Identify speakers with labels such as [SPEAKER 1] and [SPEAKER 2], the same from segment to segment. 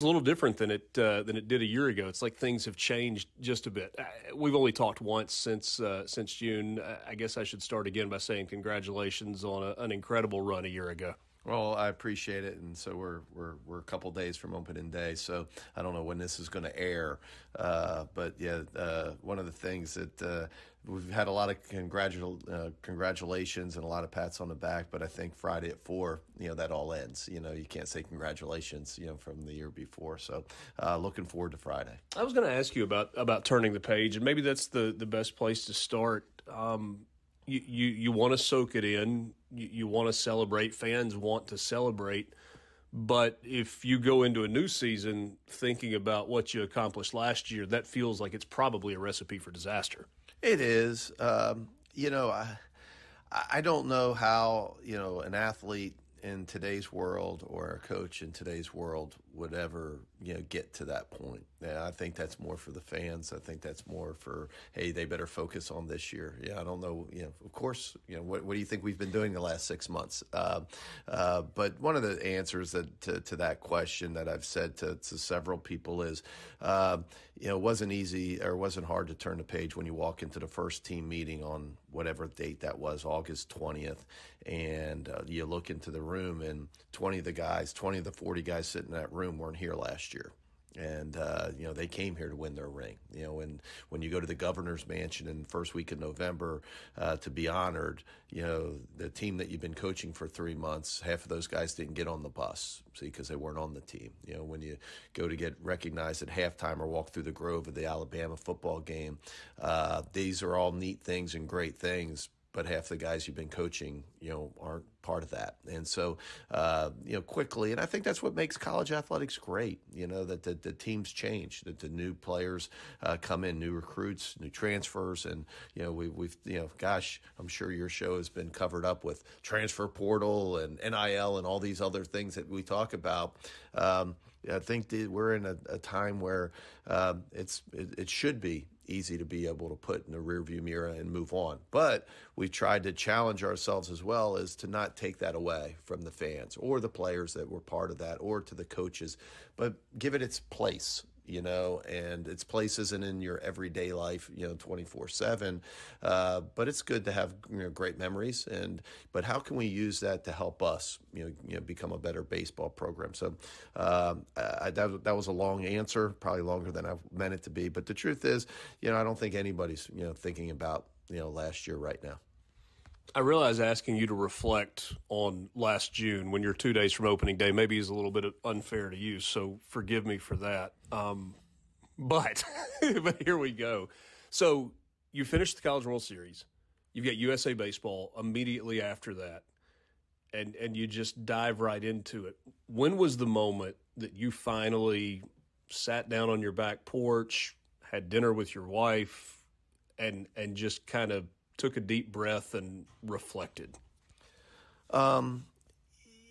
[SPEAKER 1] a little different than it uh, than it did a year ago. It's like things have changed just a bit. Uh, we've only talked once since uh, since June. I guess I should start again by saying congratulations on a, an incredible run a year ago.
[SPEAKER 2] Well, I appreciate it, and so we're we're we're a couple days from opening day, so I don't know when this is going to air, uh, but yeah, uh, one of the things that uh, we've had a lot of congratul- uh, congratulations and a lot of pats on the back, but I think Friday at four, you know, that all ends. You know, you can't say congratulations, you know, from the year before. So, uh, looking forward to Friday.
[SPEAKER 1] I was going to ask you about about turning the page, and maybe that's the the best place to start. Um, you you, you want to soak it in. You, you want to celebrate. Fans want to celebrate. But if you go into a new season thinking about what you accomplished last year, that feels like it's probably a recipe for disaster.
[SPEAKER 2] It is. Um, you know, I, I don't know how, you know, an athlete in today's world or a coach in today's world would ever you know get to that point. Yeah, I think that's more for the fans. I think that's more for hey, they better focus on this year. Yeah, I don't know. You know, of course, you know what, what do you think we've been doing the last six months? Uh, uh, but one of the answers that to, to that question that I've said to, to several people is, uh, you know, it wasn't easy or it wasn't hard to turn the page when you walk into the first team meeting on whatever date that was, August twentieth, and uh, you look into the room and twenty of the guys, twenty of the forty guys sitting in that room room weren't here last year and uh, you know they came here to win their ring. You know, when when you go to the governor's mansion in the first week of November uh, to be honored, you know the team that you've been coaching for three months, half of those guys didn't get on the bus, see, because they weren't on the team. You know, when you go to get recognized at halftime or walk through the grove of the Alabama football game, uh, these are all neat things and great things but half the guys you've been coaching, you know, aren't part of that. And so, uh, you know, quickly, and I think that's what makes college athletics great. You know, that the, the teams change, that the new players uh, come in, new recruits, new transfers, and you know, we, we've, you know, gosh, I'm sure your show has been covered up with transfer portal and NIL and all these other things that we talk about. Um, I think that we're in a, a time where uh, it's it, it should be easy to be able to put in the rearview mirror and move on. But we tried to challenge ourselves as well as to not take that away from the fans or the players that were part of that or to the coaches, but give it its place you know, and its place isn't in your everyday life, you know, 24 seven. Uh, but it's good to have, you know, great memories. And, but how can we use that to help us, you know, you know become a better baseball program? So, uh, I, that, that was a long answer, probably longer than I meant it to be. But the truth is, you know, I don't think anybody's, you know, thinking about, you know, last year right now.
[SPEAKER 1] I realize asking you to reflect on last June when you're two days from opening day maybe is a little bit unfair to you, so forgive me for that. Um, but but here we go. So you finished the College World Series. You've got USA Baseball immediately after that, and and you just dive right into it. When was the moment that you finally sat down on your back porch, had dinner with your wife, and and just kind of took a deep breath and reflected?
[SPEAKER 2] Um,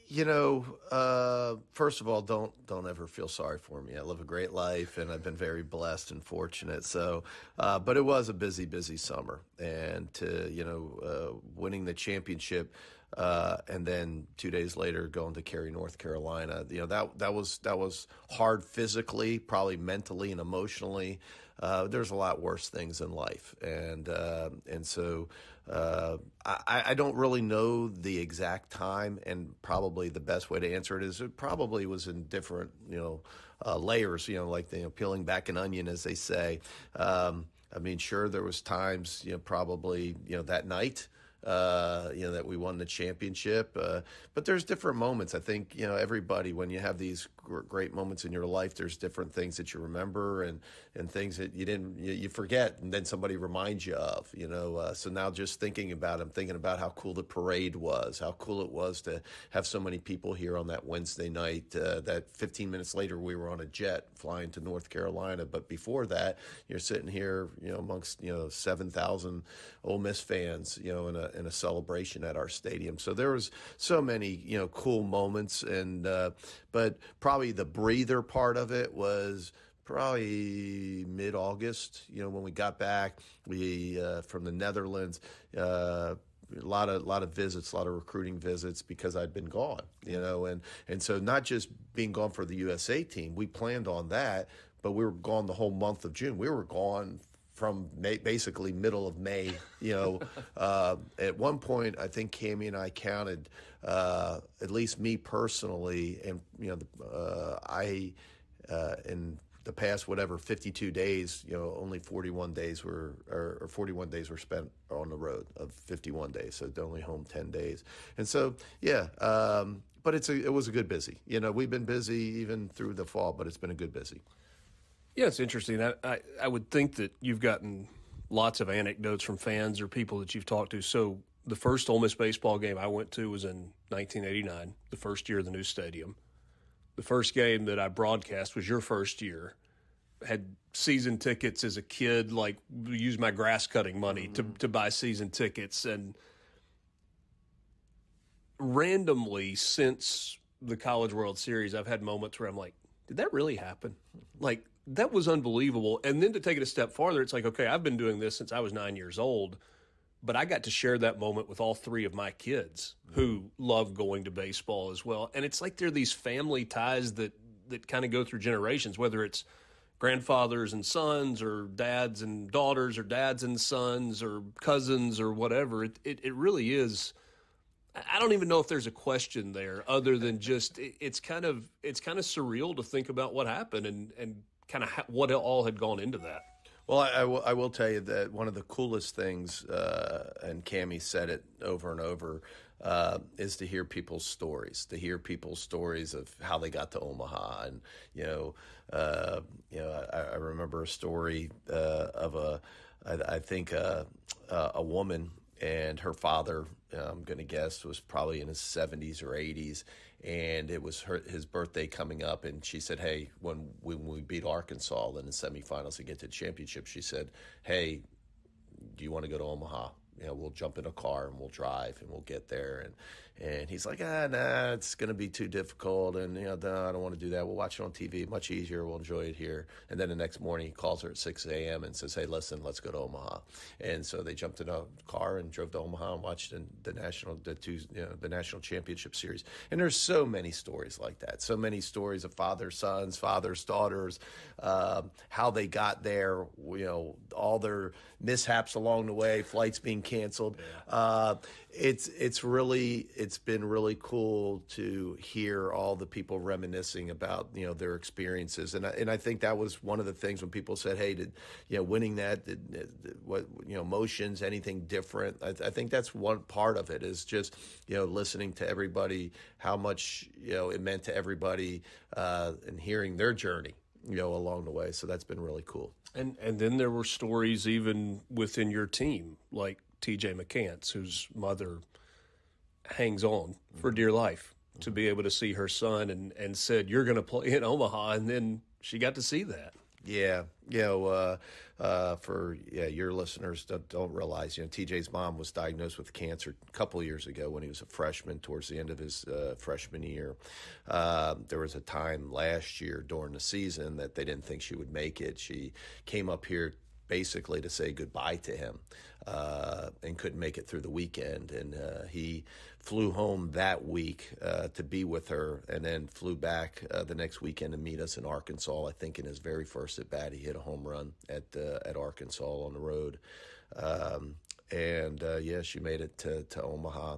[SPEAKER 2] you know, uh, first of all, don't don't ever feel sorry for me. I live a great life, and I've been very blessed and fortunate. So, uh, but it was a busy, busy summer, and to you know, uh, winning the championship, uh, and then two days later going to Cary, North Carolina. You know that that was that was hard physically, probably mentally and emotionally. Uh, there's a lot worse things in life, and uh, and so I, I don't really know the exact time, and probably probably the best way to answer it is it probably was in different, you know, uh, layers, you know, like the, you know, peeling back an onion, as they say. Um, I mean, sure, there was times, you know, probably, you know, that night uh, you know, that we won the championship. Uh, but there's different moments. I think, you know, everybody, when you have these great moments in your life, there's different things that you remember and, and things that you didn't, you, you forget. And then somebody reminds you of, you know. Uh, so now just thinking about, I'm thinking about how cool the parade was, how cool it was to have so many people here on that Wednesday night. Uh, that 15 minutes later, we were on a jet flying to North Carolina. But before that, you're sitting here, you know, amongst, you know, 7,000 Ole Miss fans, you know, in a, in a celebration at our stadium. So there was so many you know cool moments, and uh, but probably the breather part of it was probably mid August. You know when we got back, we uh, from the Netherlands. Uh, a lot of lot of visits, a lot of recruiting visits because I'd been gone, you know, and and so not just being gone for the USA team, we planned on that, but we were gone the whole month of June. We were gone from May, basically middle of May. You know, uh, at one point, I think Cami and I counted, uh, at least me personally, and you know, uh, I uh, in the past whatever 52 days, you know, only 41 days were or, or 41 days were spent on the road of 51 days, so only home 10 days, and so yeah. Um, but it's a, it was a good busy. You know, we've been busy even through the fall, but it's been a good busy.
[SPEAKER 1] Yeah, it's interesting. I, I, I would think that you've gotten lots of anecdotes from fans or people that you've talked to. So the first Ole Miss baseball game I went to was in 1989, the first year of the new stadium. The first game that I broadcast was your first year. Had season tickets as a kid, like use my grass cutting money mm-hmm. to to buy season tickets, and randomly since the College World Series, I've had moments where I'm like, did that really happen? Like that was unbelievable. And then to take it a step farther, it's like, okay, I've been doing this since I was nine years old, but I got to share that moment with all three of my kids who love going to baseball as well. And it's like there are these family ties that that kind of go through generations, whether it's grandfathers and sons or dads and daughters or dads and sons or cousins or whatever. It it, it really is. I don't even know if there's a question there other than just it, it's kind of it's kind of surreal to think about what happened and and kind of ha- what all had gone into that.
[SPEAKER 2] Well, I, I, will, will tell you that one of the coolest things, uh, and Cami said it over and over, uh, is to hear people's stories, to hear people's stories of how they got to Omaha, and you know, uh, you know, I, I, remember a story uh, of a, I, I think a, a woman and her father. I'm going to guess was probably in his 70s or 80s, and it was her, his birthday coming up, and she said, "Hey, when when we beat Arkansas in the semifinals and get to the championship, she said, "Hey, do you want to go to Omaha?" you know, we'll jump in a car and we'll drive and we'll get there. And and he's like, ah, nah, it's going to be too difficult. And, you know, no, I don't want to do that. We'll watch it on TV. Much easier. We'll enjoy it here. And then the next morning, he calls her at 6 a.m. and says, hey, listen, let's go to Omaha. And so they jumped in a car and drove to Omaha and watched the, the national, the two, you know, the national championship series. And there's so many stories like that. So many stories of father sons, fathers, daughters, um, how they got there, you know, all their mishaps along the way, flights being canceled. Uh, it's it's really it's been really cool to hear all the people reminiscing about you know their experiences. And I, and I think that was one of the things when people said hey did you know winning that did, did what you know emotions anything different? I, I, think that's one part of it is just you know listening to everybody how much you know it meant to everybody uh, and hearing their journey you know along the way. So that's been really cool.
[SPEAKER 1] And and then there were stories even within your team like TJ McCants, whose mother hangs on for dear life to be able to see her son and, and said, You're going to play in Omaha. And then she got to see that.
[SPEAKER 2] Yeah, you know, uh, uh, for yeah, your listeners don't, don't, realize, you know, TJ's mom was diagnosed with cancer a couple years ago when he was a freshman, towards the end of his uh, freshman year. Uh, there was a time last year during the season that they didn't think she would make it. She came up here basically to say goodbye to him uh, and couldn't make it through the weekend. And uh, he flew home that week uh, to be with her and then flew back uh, the next weekend to meet us in Arkansas. I think in his very first at bat, he hit a home run at, uh, at Arkansas on the road. Um, and uh, yeah, she made it to, to Omaha,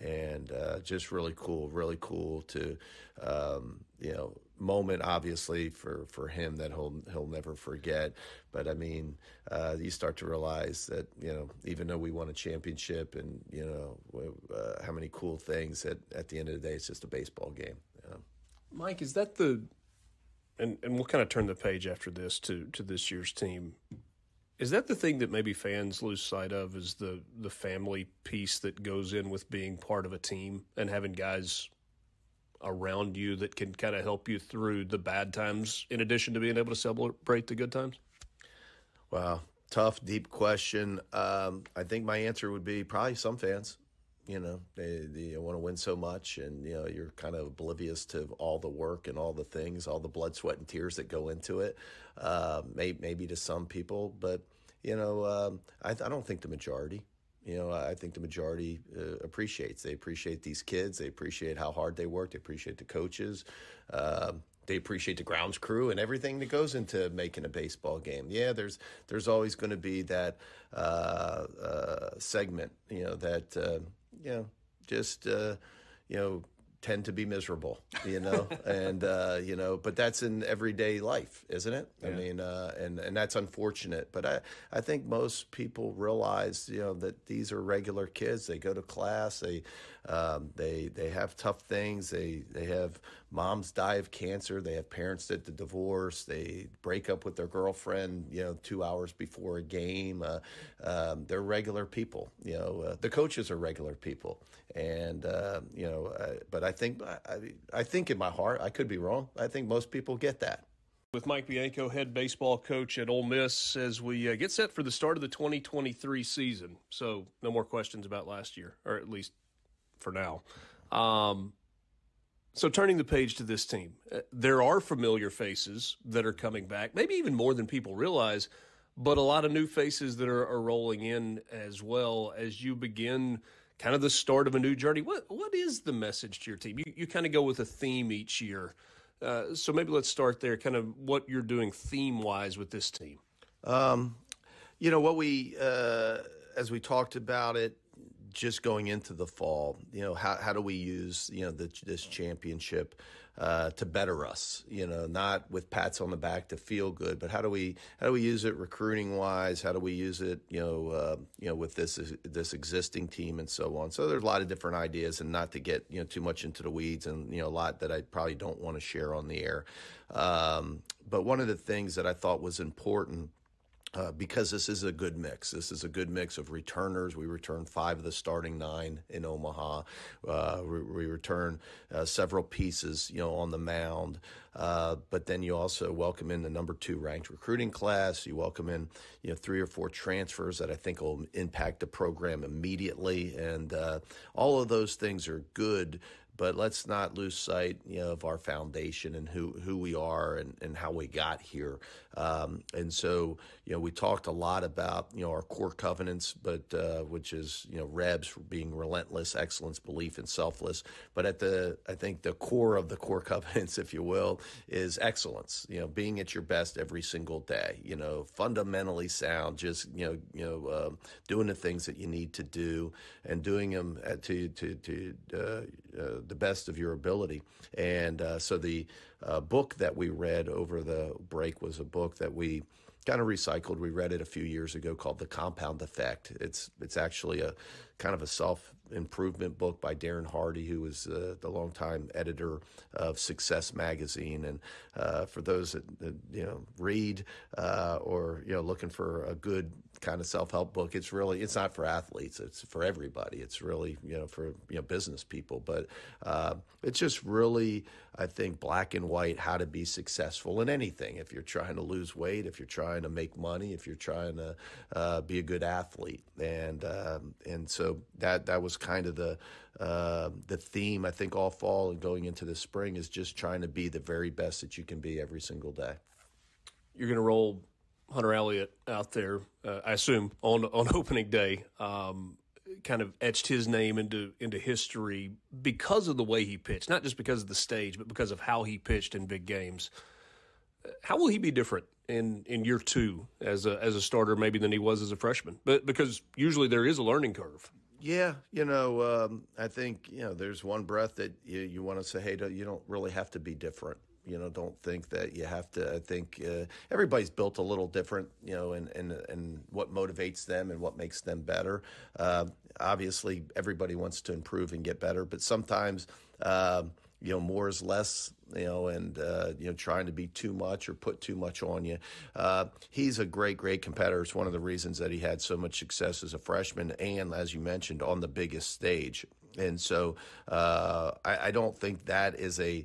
[SPEAKER 2] and just really cool, really cool to, um, you know, moment, obviously for, for him that he'll he'll never forget. But I mean, uh, you start to realize that you know, even though we won a championship, and you know uh, how many cool things that at the end of the day, it's just a baseball game.
[SPEAKER 1] Mike, is that the and and we'll kind of turn the page after this to to this year's team. Is that the thing that maybe fans lose sight of? Is the the family piece that goes in with being part of a team and having guys around you that can kind of help you through the bad times in addition to being able to celebrate the good times?
[SPEAKER 2] Wow. Tough, deep question. Um, I think my answer would be probably some fans. You know, they, they want to win so much, and you know, you're kind of oblivious to all the work and all the things, all the blood, sweat, and tears that go into it. Uh, maybe, maybe to some people, but you know, um, I, I, don't think the majority. You know, I think the majority uh, appreciates. They appreciate these kids. They appreciate how hard they work. They appreciate the coaches. Uh, they appreciate the grounds crew and everything that goes into making a baseball game. Yeah, there's there's always going to be that uh, uh, segment, you know, that uh, you know just uh, you know tend to be miserable, you know, and uh, you know, but that's in everyday life, isn't it? Yeah. I mean, uh, and and that's unfortunate. But I I think most people realize, you know, that these are regular kids. They go to class. They um, they they have tough things. They they have moms die of cancer. They have parents that the divorce. They break up with their girlfriend, you know, two hours before a game. Uh, um, they're regular people. You know, uh, the coaches are regular people, and uh, you know, uh, but I think I, I think in my heart, I could be wrong. I think most people get that
[SPEAKER 1] with Mike Bianco, head baseball coach at Ole Miss, as we uh, get set for the start of the 2023 season. So, no more questions about last year, or at least for now. Um, so, turning the page to this team, uh, there are familiar faces that are coming back, maybe even more than people realize, but a lot of new faces that are, are rolling in as well as you begin kind of the start of a new journey. What What is the message to your team? You, you kind of go with a theme each year. Uh, so, maybe let's start there, kind of what you're doing theme wise with this team. Um,
[SPEAKER 2] you know, what we, uh, as we talked about it, just going into the fall, you know, how, how do we use, you know, the, this championship uh, to better us, you know, not with pats on the back to feel good, but how do we, how do we use it recruiting wise? How do we use it, you know, uh, you know, with this, this existing team and so on. So there's a lot of different ideas and not to get, you know, too much into the weeds and, you know, a lot that I probably don't want to share on the air. Um, but one of the things that I thought was important uh, because this is a good mix. This is a good mix of returners. We return five of the starting nine in Omaha. Uh, we, we, return uh, several pieces, you know, on the mound. Uh, but then you also welcome in the number two ranked recruiting class. You welcome in, you know, three or four transfers that I think will impact the program immediately. And uh, all of those things are good but let's not lose sight you know, of our foundation and who, who we are and, and how we got here. Um, and so, you know, we talked a lot about, you know, our core covenants, but uh, which is, you know, REBS being relentless, excellence, belief, and selfless. But at the, I think the core of the core covenants, if you will, is excellence. You know, being at your best every single day. You know, fundamentally sound, just you know, you know, uh, doing the things that you need to do and doing them to to to uh, uh the best of your ability. And uh, so the uh, book that we read over the break was a book that we kind of recycled. We read it a few years ago called The Compound Effect. It's it's actually a kind of a self improvement book by Darren Hardy, who was uh, the longtime editor of Success Magazine. And uh, for those that, that, you know read uh, or you know looking for a good kind of self-help book. It's really it's not for athletes it's for everybody. It's really you know for you know business people. But uh, it's just really i think black and white how to be successful in anything. If you're trying to lose weight if you're trying to make money if you're trying to uh, be a good athlete. And um, and so that that was kind of the uh, the theme i think all fall and going into the spring is just trying to be the very best that you can be every single day.
[SPEAKER 1] You're going to roll Hunter Elliott out there, uh, I assume on on opening day, um, kind of etched his name into into history because of the way he pitched, not just because of the stage, but because of how he pitched in big games. How will he be different in in year two as a as a starter, maybe than he was as a freshman? But because usually there is a learning curve.
[SPEAKER 2] Yeah, you know, um, I think you know there's one breath that you, you want to say, hey, you don't really have to be different. You know, don't think that you have to. I think uh, everybody's built a little different, you know, and, and, and what motivates them and what makes them better. Uh, obviously, everybody wants to improve and get better, but sometimes, uh, you know, more is less, you know, and, uh, you know, trying to be too much or put too much on you. Uh, he's a great, great competitor. It's one of the reasons that he had so much success as a freshman and, as you mentioned, on the biggest stage. And so uh, I, I, don't think that is a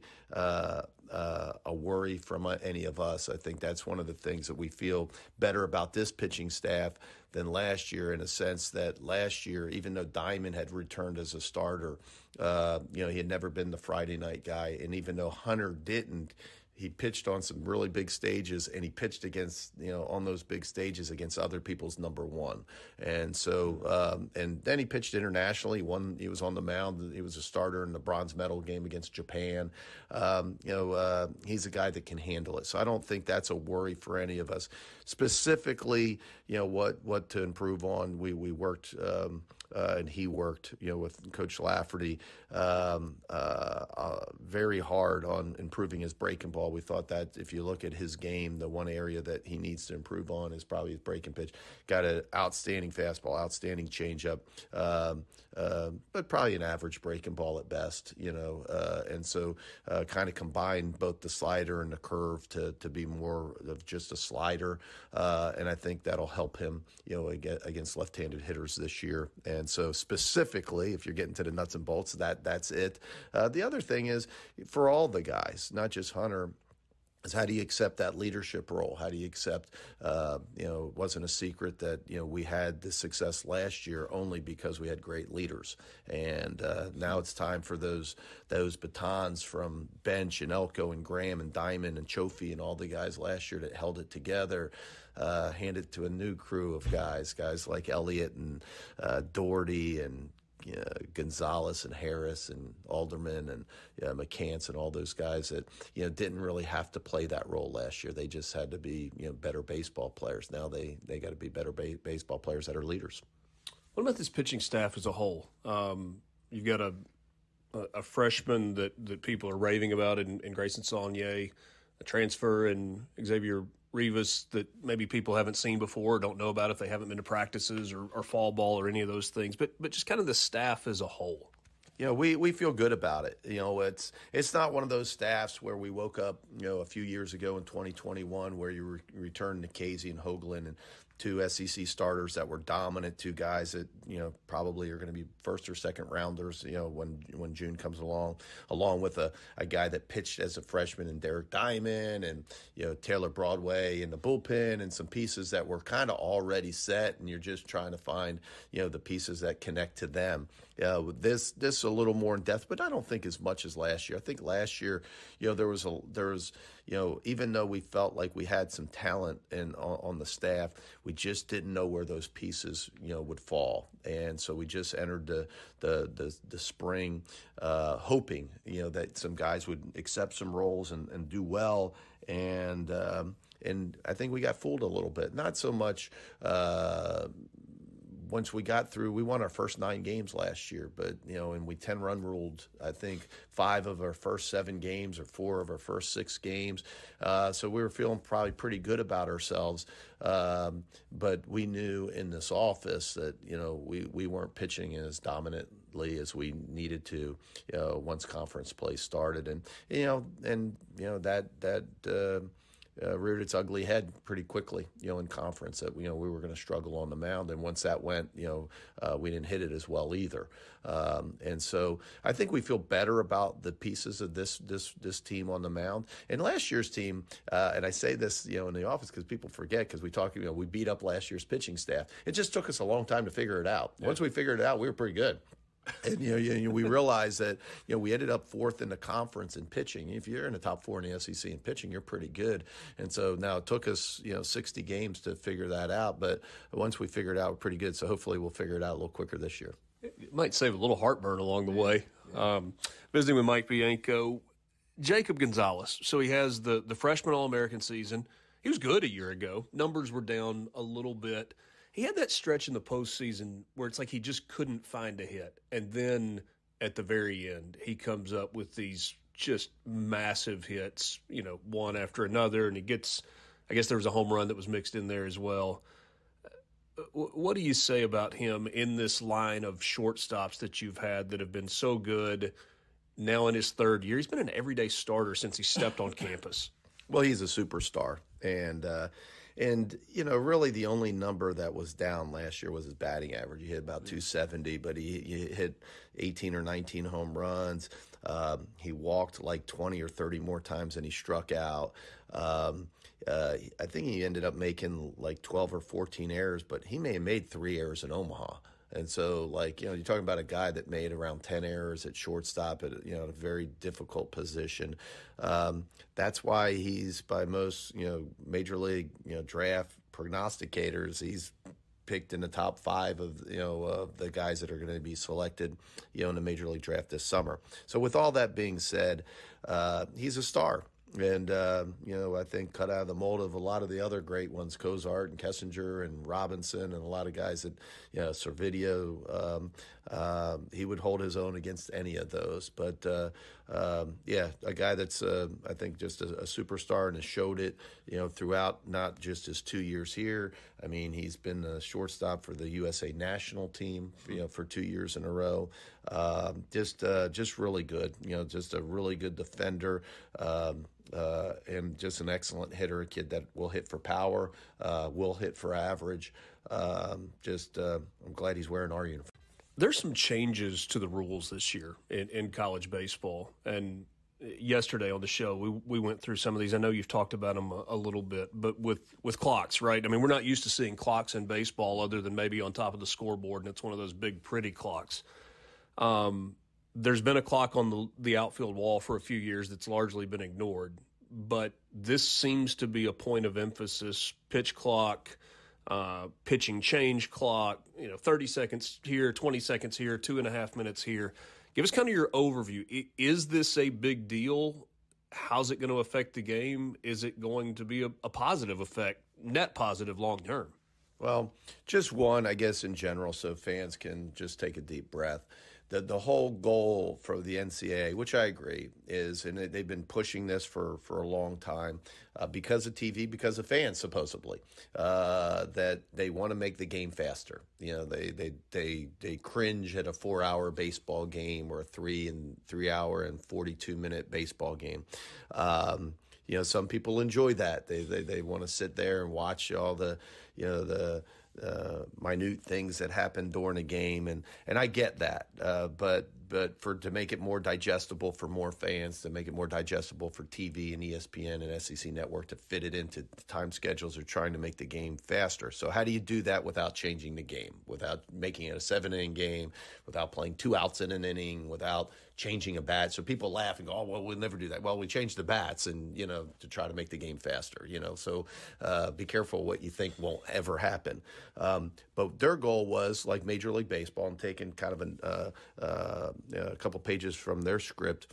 [SPEAKER 2] uh, a worry from uh, any of us. I think that's one of the things that we feel better about this pitching staff than last year in a sense that last year, even though Diamond had returned as a starter, uh, you know, he had never been the Friday night guy. And even though Hunter didn't, he pitched on some really big stages and he pitched against you know on those big stages against other people's number one. And so um, and then he pitched internationally. One he was on the mound. He was a starter in the bronze medal game against japan. Um, you know uh, he's a guy that can handle it. So i don't think that's a worry for any of us. Specifically you know what what to improve on we we worked um, uh, and he worked, you know, with Coach Lafferty um, uh, uh, very hard on improving his breaking ball. We thought that if you look at his game, the one area that he needs to improve on is probably his breaking pitch. Got an outstanding fastball, outstanding changeup, um, uh, but probably an average breaking ball at best, you know. Uh, and so, uh, kind of combined both the slider and the curve to to be more of just a slider, and I think that'll help him, you know, against left-handed hitters this year. And and so, specifically, if you're getting to the nuts and bolts, that that's it. Uh, the other thing is for all the guys, not just Hunter is how do you accept that leadership role? How do you accept, uh, you know, it wasn't a secret that, you know, we had the success last year only because we had great leaders. And uh, now it's time for those those batons from Bench and Elko and Graham and Diamond and Chofi and all the guys last year that held it together uh, hand it to a new crew of guys, guys like Elliott and uh, Dougherty and you know, Gonzalez and Harris and Alderman and you know, McCants and all those guys that you know didn't really have to play that role last year. They just had to be you know better baseball players. Now they they got to be better ba- baseball players that are leaders.
[SPEAKER 1] What about this pitching staff as a whole? Um, you've got a, a, freshman that that people are raving about in, in Grayson Saunier, a transfer in Xavier Rivas that maybe people haven't seen before, or don't know about if they haven't been to practices or, or fall ball or any of those things, but but just kind of the staff as a whole.
[SPEAKER 2] You know, we, we feel good about it. You know, it's it's not one of those staffs where we woke up, you know, a few years ago in 2021 where you re- returned to Casey and Hoglund and two SEC starters that were dominant, two guys that you know probably are going to be first or second rounders. You know when when June comes along, along with a, a guy that pitched as a freshman and Derek Diamond and you know Taylor Broadway in the bullpen and some pieces that were kind of already set, and you're just trying to find you know the pieces that connect to them. Yeah, this this a little more in depth, but I don't think as much as last year. I think last year, you know, there was a there was you know even though we felt like we had some talent in on, on the staff, we just didn't know where those pieces you know would fall, and so we just entered the the the, the spring uh, hoping you know that some guys would accept some roles and, and do well, and um, and I think we got fooled a little bit. Not so much. Uh, once we got through, we won our first nine games last year, but you know, and we ten run ruled. I think five of our first seven games, or four of our first six games. Uh, so we were feeling probably pretty good about ourselves. Um, but we knew in this office that you know we we weren't pitching as dominantly as we needed to you know, once conference play started, and you know, and you know that that. Uh, uh, reared its ugly head pretty quickly, you know, in conference that, you know, we were going to struggle on the mound. And once that went, you know, uh, we didn't hit it as well either. Um, and so I think we feel better about the pieces of this, this, this team on the mound. And last year's team, uh, and I say this, you know, in the office because people forget because we talk, you know, we beat up last year's pitching staff. It just took us a long time to figure it out. Yeah. Once we figured it out, we were pretty good and you know, you know, we realized that you know we ended up fourth in the conference in pitching. If you're in the top four in the SEC in pitching, you're pretty good. And so now it took us you know 60 games to figure that out, but once we figured it out, we're pretty good. So hopefully we'll figure it out a little quicker this year.
[SPEAKER 1] It might save a little heartburn along the way. Um, visiting with Mike Bianco, Jacob Gonzalez. So he has the the freshman All American season. He was good a year ago. Numbers were down a little bit he had that stretch in the postseason where it's like he just couldn't find a hit, and then at the very end, he comes up with these just massive hits, you know, one after another, and he gets. I guess there was a home run that was mixed in there as well. Uh, what do you say about him in this line of shortstops that you've had that have been so good? Now in his third year, he's been an everyday starter since he stepped on campus.
[SPEAKER 2] Well, he's a superstar, and uh, and, you know, really the only number that was down last year was his batting average. He hit about mm-hmm. 270, but he, he, hit 18 or 19 home runs. Um, he walked like 20 or 30 more times than he struck out. Um, uh, I think he ended up making like 12 or 14 errors, but he may have made three errors in Omaha. And so, like, you know, you're talking about a guy that made around 10 errors at shortstop at, you know, a very difficult position. Um, that's why he's, by most, you know, major league, you know, draft prognosticators, he's picked in the top five of you know uh, the guys that are going to be selected, you know, in the major league draft this summer. So with all that being said, uh, he's a star and uh, you know I think cut out of the mold of a lot of the other great ones, Cozart and Kessinger and Robinson and a lot of guys that you know Servideo. Um, uh, he would hold his own against any of those, but uh, um, yeah, a guy that's uh, I think just a, a, superstar and has showed it you know throughout not just his two years here. I mean he's been a shortstop for the USA national team you know for two years in a row. Um, just uh, just really good, you know, just a really good defender. Um, uh, and just an excellent hitter, a kid that will hit for power, uh, will hit for average. Um, just, uh, I'm glad he's wearing our uniform.
[SPEAKER 1] There's some changes to the rules this year in, in college baseball. And yesterday on the show, we, we went through some of these. I know you've talked about them a, a, little bit, but with, with clocks, right? I mean, we're not used to seeing clocks in baseball other than maybe on top of the scoreboard, and it's one of those big, pretty clocks. Um, there's been a clock on the, the outfield wall for a few years that's largely been ignored, but this seems to be a point of emphasis. Pitch clock, uh, pitching change clock, you know, 30 seconds here, 20 seconds here, two and a half minutes here. Give us kind of your overview. Is this a big deal? How's it going to affect the game? Is it going to be a, a positive effect, net positive long term?
[SPEAKER 2] Well, just one, I guess, in general, so fans can just take a deep breath the the whole goal for the NCAA, which I agree, is and they've been pushing this for for a long time uh, because of TV, because of fans, supposedly uh, that they want to make the game faster. You know, they they they they cringe at a four hour baseball game or a three and three hour and forty two minute baseball game. Um, you know, some people enjoy that. They they, they want to sit there and watch all the you know the uh, minute things that happen during a game, and and I get that, uh, but but for to make it more digestible for more fans, to make it more digestible for TV and ESPN and SEC Network to fit it into time schedules, are trying to make the game faster. So how do you do that without changing the game, without making it a seven inning game, without playing two outs in an inning, without changing a bat? So people laugh and go, "Oh, well, we'll never do that." Well, we change the bats, and you know, to try to make the game faster. You know, so uh, be careful what you think won't ever happen. Um, but their goal was like Major League Baseball and taking kind of an uh, uh, a couple pages from their script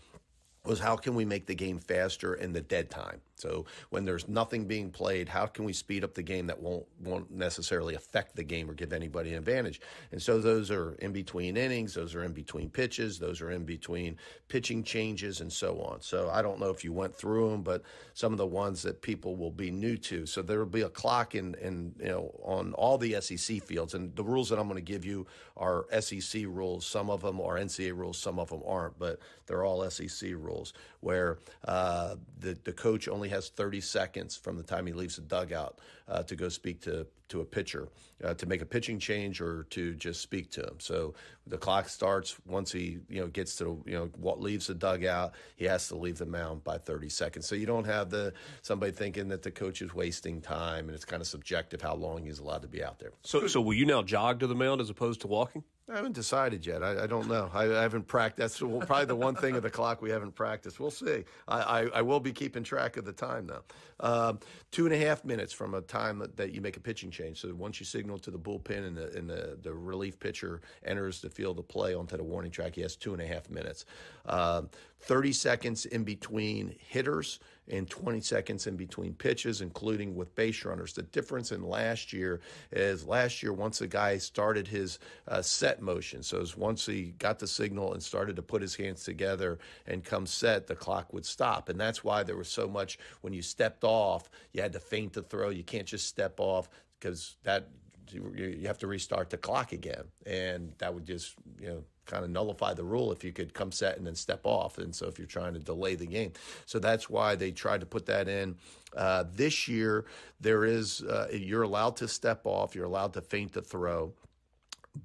[SPEAKER 2] was how can we make the game faster in the dead time? So when there's nothing being played, how can we speed up the game that won't won't necessarily affect the game or give anybody an advantage? And so those are in between innings, those are in between pitches, those are in between pitching changes, and so on. So I don't know if you went through them, but some of the ones that people will be new to. So there will be a clock in, in you know on all the SEC fields, and the rules that I'm going to give you are SEC rules. Some of them are NCAA rules, some of them aren't, but they're all SEC rules where uh, the the coach only has 30 seconds from the time he leaves the dugout uh, to go speak to to a pitcher uh, to make a pitching change or to just speak to him. So the clock starts once he you know gets to you know what leaves the dugout. He has to leave the mound by 30 seconds. So you don't have the somebody thinking that the coach is wasting time and it's kind of subjective how long he's allowed to be out there.
[SPEAKER 1] So so will you now jog to the mound as opposed to walking?
[SPEAKER 2] I haven't decided yet. I, I don't know. I, I, haven't practiced. That's probably the one thing of the clock we haven't practiced. We'll see. I, I, will be keeping track of the time though. Um, two and a half minutes from a time that, you make a pitching change. So once you signal to the bullpen and the, and the, the relief pitcher enters the field of play onto the warning track, he has two and a half minutes. Um, 30 seconds in between hitters and 20 seconds in between pitches, including with base runners. The difference in last year is last year, once a guy started his uh, set motion, so once he got the signal and started to put his hands together and come set, the clock would stop. And that's why there was so much when you stepped off, you had to feint to throw. You can't just step off because that you have to restart the clock again, and that would just you know kind of nullify the rule if you could come set and then step off. And so if you're trying to delay the game, so that's why they tried to put that in. Uh, this year, there is uh, you're allowed to step off, you're allowed to feint to throw.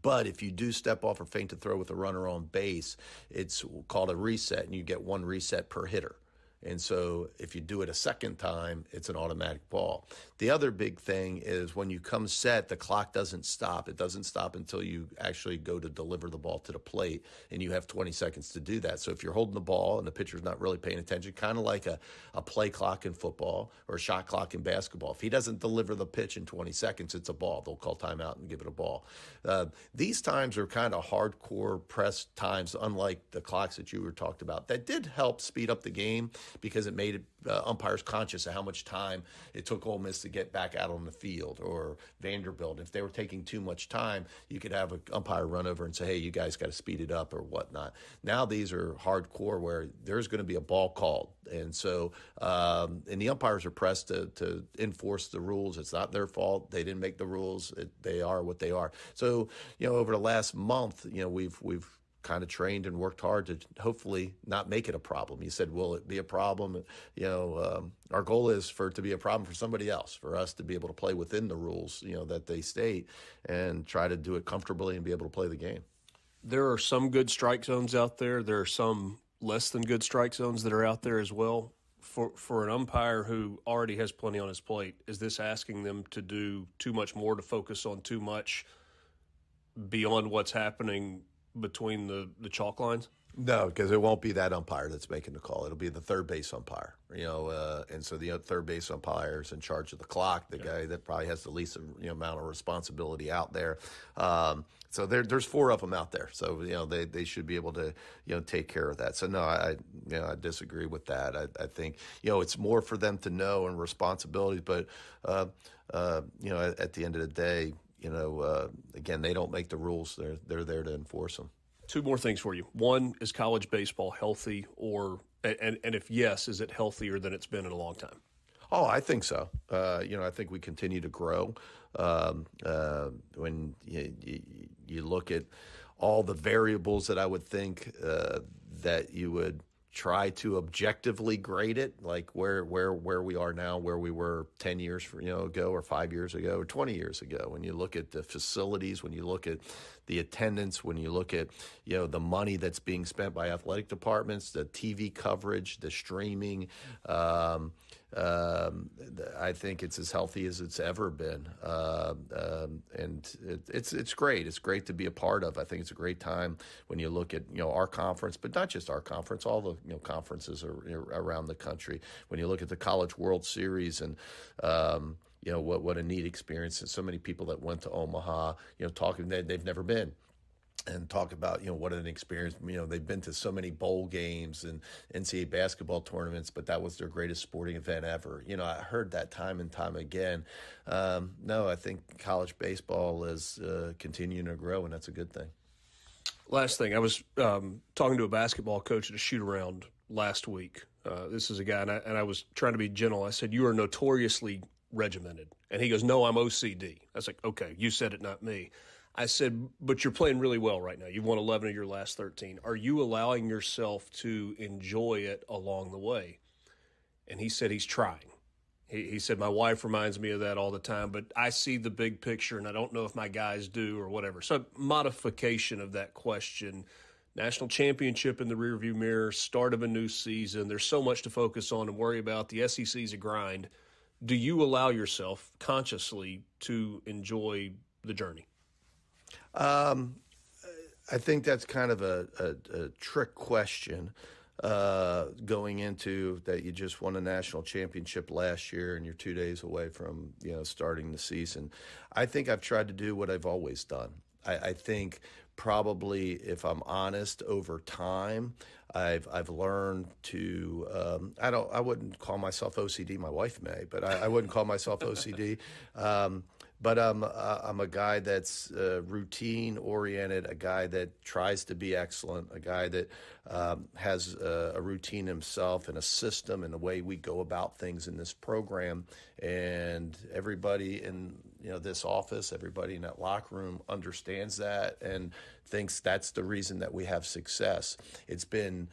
[SPEAKER 2] But if you do step off or feint to throw with a runner on base, it's called a reset, and you get one reset per hitter. And so if you do it a second time, it's an automatic ball. The other big thing is when you come set, the clock doesn't stop. It doesn't stop until you actually go to deliver the ball to the plate, and you have 20 seconds to do that. So if you're holding the ball and the pitcher's not really paying attention, kind of like a, a play clock in football or a shot clock in basketball, if he doesn't deliver the pitch in 20 seconds, it's a ball. They'll call timeout and give it a ball. Uh, these times are kind of hardcore press times, unlike the clocks that you were talked about. That did help speed up the game because it made uh, umpires conscious of how much time it took Ole Miss to get back out on the field or Vanderbilt. If they were taking too much time, you could have an umpire run over and say, hey, you guys got to speed it up or whatnot. Now these are hardcore where there's going to be a ball called. And so, um, and the umpires are pressed to, to enforce the rules. It's not their fault. They didn't make the rules. It, they are what they are. So, you know, over the last month, you know, we've, we've, kind of trained and worked hard to hopefully not make it a problem. You said, will it be a problem? You know, um, our goal is for it to be a problem for somebody else, for us to be able to play within the rules, you know, that they state and try to do it comfortably and be able to play the game.
[SPEAKER 1] There are some good strike zones out there. There are some less than good strike zones that are out there as well. For for an umpire who already has plenty on his plate, is this asking them to do too much more to focus on too much beyond what's happening between the, the chalk lines?
[SPEAKER 2] No, because it won't be that umpire that's making the call. It'll be the third base umpire, you know, uh, and so the third base umpire is in charge of the clock, the yeah. guy that probably has the least you know, amount of responsibility out there. Um, so there, there's four of them out there, so you know they, they should be able to you know take care of that. So no, I you know I disagree with that. I, I think you know it's more for them to know and responsibilities, but uh, uh, you know at, at the end of the day, you know, uh, again, they don't make the rules; they're they're there to enforce them.
[SPEAKER 1] Two more things for you. One is college baseball healthy, or and and if yes, is it healthier than it's been in a long time?
[SPEAKER 2] Oh, I think so. Uh, you know, I think we continue to grow. Um, uh, when you, you, you, look at all the variables that I would think uh, that you would try to objectively grade it, like where where where we are now, where we were ten years you know ago, or five years ago, or twenty years ago. When you look at the facilities, when you look at the attendance, when you look at you know the money that's being spent by athletic departments, the TV coverage, the streaming. Um, um, I think it's as healthy as it's ever been, uh, um, and it, it's it's great. It's great to be a part of. I think it's a great time when you look at you know our conference, but not just our conference, all the you know conferences are, around the country. When you look at the College World Series and um, you know what what a neat experience, and so many people that went to Omaha, you know, talking they, they've never been and talk about you know what an experience you know they've been to so many bowl games and NCAA basketball tournaments but that was their greatest sporting event ever. You know I heard that time and time again. Um, no I think college baseball is uh, continuing to grow and that's a good thing.
[SPEAKER 1] Last thing I was um, talking to a basketball coach at a shoot around last week. Uh, this is a guy and I, and I was trying to be gentle. I said you are notoriously regimented. And he goes no I'm OCD I was like okay you said it not me I said, but you're playing really well right now. You've won 11 of your last 13. Are you allowing yourself to enjoy it along the way? And he said he's trying. He, he said, my wife reminds me of that all the time, but I see the big picture and I don't know if my guys do or whatever. So, modification of that question national championship in the rearview mirror, start of a new season. There's so much to focus on and worry about. The SEC's a grind. Do you allow yourself consciously to enjoy the journey?
[SPEAKER 2] Um, I think that's kind of a, a, a trick question uh, going into that you just won a national championship last year and you're two days away from you know starting the season. I think I've tried to do what I've always done. I, I think probably, if I'm honest, over time, I've I've learned to um, I don't I wouldn't call myself OCD. My wife may, but I, I wouldn't call myself OCD. Um, but I'm uh, I'm a guy that's uh, routine oriented, a guy that tries to be excellent, a guy that um, has a, a, routine himself and a system and a way we go about things in this program. And everybody in you know this office, everybody in that locker room understands that and thinks that's the reason that we have success. It's been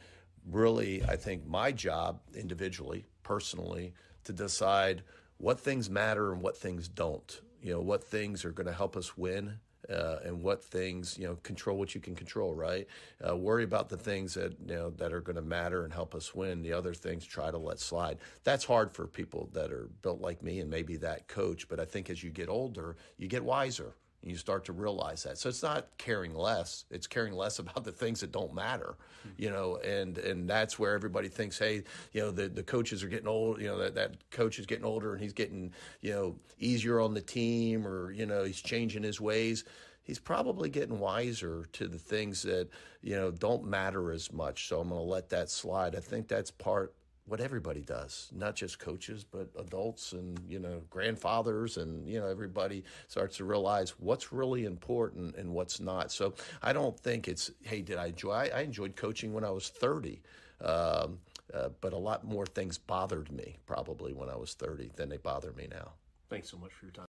[SPEAKER 2] really, I think, my job individually, personally, to decide what things matter and what things don't you know what things are going to help us win uh, and what things you know control what you can control right? Uh, worry about the things that you know that are going to matter and help us win. The other things try to let slide. That's hard for people that are built like me and maybe that coach but i think as you get older you get wiser and you start to realize that. So it's not caring less it's caring less about the things that don't matter mm-hmm. you know and and that's where everybody thinks hey you know the, the coaches are getting old you know that, that coach is getting older and he's getting you know easier on the team or you know he's changing his ways. He's probably getting wiser to the things that you know don't matter as much. So i'm going to let that slide. I think that's part what everybody does, not just coaches, but adults and you know grandfathers and you know everybody starts to realize what's really important and what's not. So I don't think it's hey, did I enjoy? I, enjoyed coaching when I was thirty. Um, uh, but a lot more things bothered me probably when I was 30 than they bother me now.
[SPEAKER 1] Thanks so much for your time.